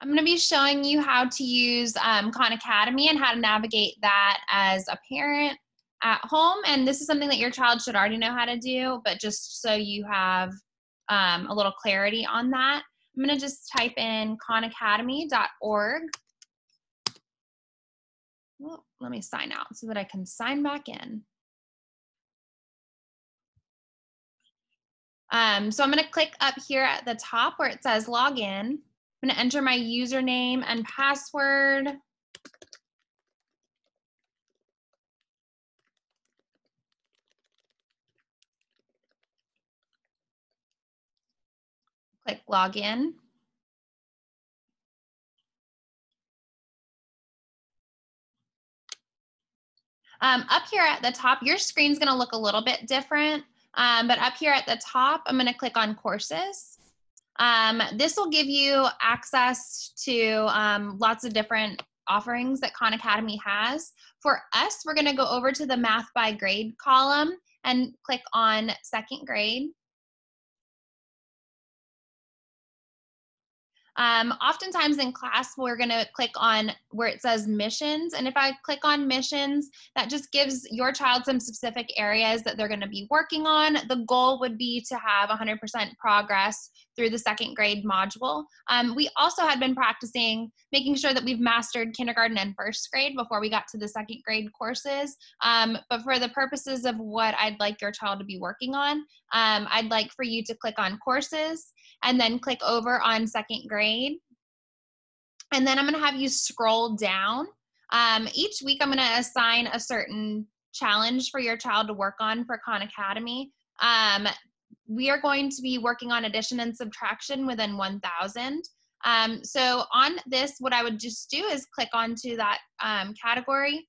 I'm going to be showing you how to use um, Khan Academy and how to navigate that as a parent at home. And this is something that your child should already know how to do, but just so you have um, a little clarity on that, I'm going to just type in khanacademy.org. Well, let me sign out so that I can sign back in. Um, so I'm going to click up here at the top where it says login. I'm to enter my username and password. Click login. Um, up here at the top, your screen's gonna look a little bit different, um, but up here at the top, I'm gonna click on courses. Um, this will give you access to um, lots of different offerings that Khan Academy has. For us, we're gonna go over to the math by grade column and click on second grade. Um, oftentimes in class, we're going to click on where it says missions. And if I click on missions, that just gives your child some specific areas that they're going to be working on. The goal would be to have 100% progress through the second grade module. Um, we also had been practicing making sure that we've mastered kindergarten and first grade before we got to the second grade courses. Um, but for the purposes of what I'd like your child to be working on, um, I'd like for you to click on courses and then click over on second grade. And then I'm gonna have you scroll down. Um, each week I'm gonna assign a certain challenge for your child to work on for Khan Academy. Um, we are going to be working on addition and subtraction within 1000. Um, so on this, what I would just do is click onto that um, category.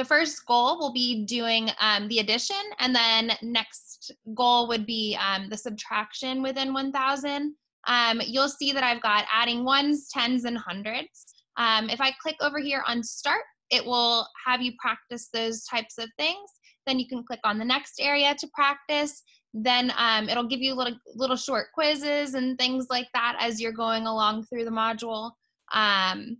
The first goal will be doing um, the addition, and then next goal would be um, the subtraction within 1000. Um, you'll see that I've got adding ones, tens, and hundreds. Um, if I click over here on start, it will have you practice those types of things. Then you can click on the next area to practice. Then um, it'll give you little, little short quizzes and things like that as you're going along through the module. Um,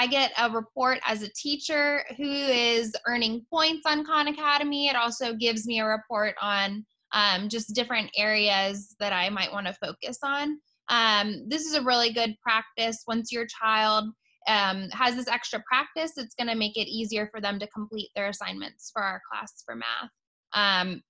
I get a report as a teacher who is earning points on Khan Academy. It also gives me a report on um, just different areas that I might want to focus on. Um, this is a really good practice. Once your child um, has this extra practice, it's going to make it easier for them to complete their assignments for our class for math. Um,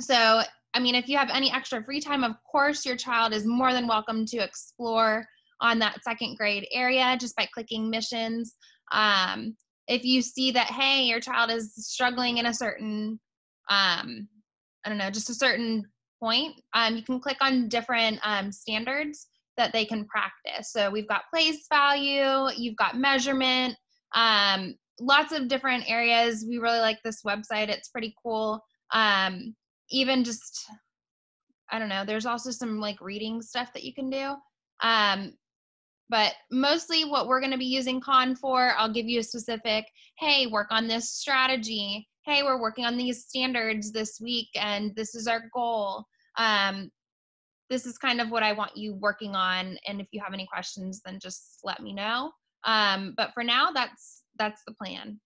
so, I mean, if you have any extra free time, of course, your child is more than welcome to explore on that second grade area just by clicking missions. Um, if you see that, hey, your child is struggling in a certain, um, I don't know, just a certain point, um, you can click on different um, standards that they can practice. So we've got place value, you've got measurement, um, lots of different areas. We really like this website. It's pretty cool. Um, even just, I don't know, there's also some like reading stuff that you can do. Um, but mostly what we're going to be using Khan for, I'll give you a specific, hey, work on this strategy. Hey, we're working on these standards this week and this is our goal. Um, this is kind of what I want you working on. And if you have any questions, then just let me know. Um, but for now, that's that's the plan.